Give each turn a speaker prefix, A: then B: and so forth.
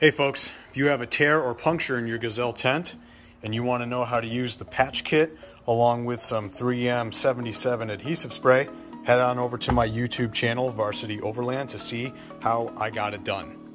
A: Hey folks, if you have a tear or puncture in your Gazelle tent and you want to know how to use the patch kit along with some 3M 77 adhesive spray, head on over to my YouTube channel, Varsity Overland, to see how I got it done.